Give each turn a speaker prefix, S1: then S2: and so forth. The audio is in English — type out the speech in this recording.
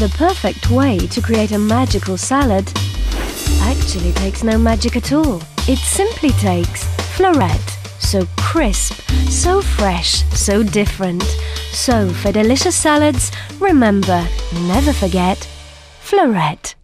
S1: The perfect way to create a magical salad actually takes no magic at all. It simply takes Florette, So crisp, so fresh, so different. So for delicious salads, remember, never forget, Florette.